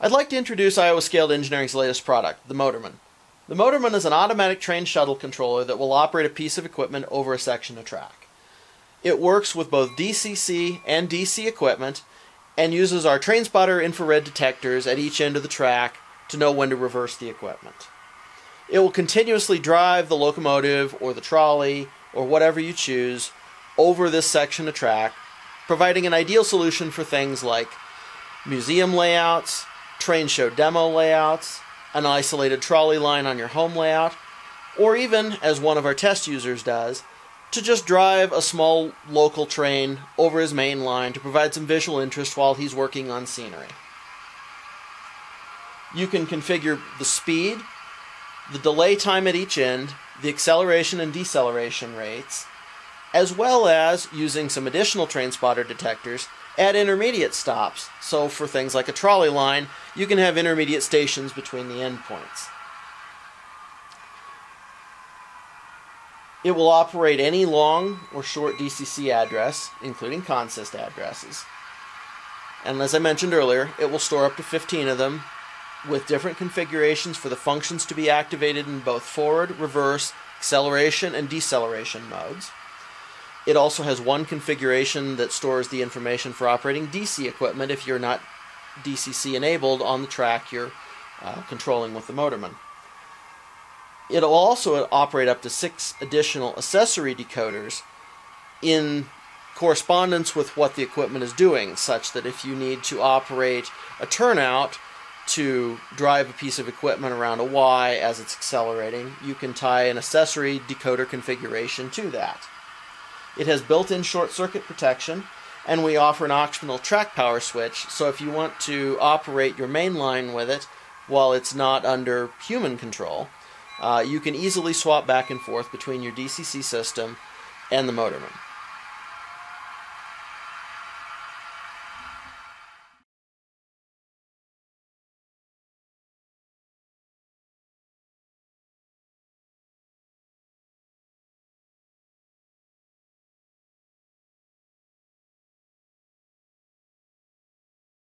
I'd like to introduce Iowa Scaled Engineering's latest product, the Motorman. The Motorman is an automatic train shuttle controller that will operate a piece of equipment over a section of track. It works with both DCC and DC equipment and uses our TrainSpotter infrared detectors at each end of the track to know when to reverse the equipment. It will continuously drive the locomotive or the trolley or whatever you choose over this section of track, providing an ideal solution for things like museum layouts, train show demo layouts, an isolated trolley line on your home layout, or even, as one of our test users does, to just drive a small local train over his main line to provide some visual interest while he's working on scenery. You can configure the speed, the delay time at each end, the acceleration and deceleration rates, as well as using some additional TrainSpotter detectors at intermediate stops. So for things like a trolley line, you can have intermediate stations between the endpoints. It will operate any long or short DCC address, including consist addresses. And as I mentioned earlier, it will store up to 15 of them with different configurations for the functions to be activated in both forward, reverse, acceleration, and deceleration modes. It also has one configuration that stores the information for operating DC equipment if you're not DCC enabled on the track you're uh, controlling with the motorman. It'll also operate up to six additional accessory decoders in correspondence with what the equipment is doing, such that if you need to operate a turnout to drive a piece of equipment around a Y as it's accelerating, you can tie an accessory decoder configuration to that. It has built-in short circuit protection, and we offer an optional track power switch, so if you want to operate your main line with it while it's not under human control, uh, you can easily swap back and forth between your DCC system and the Motorman.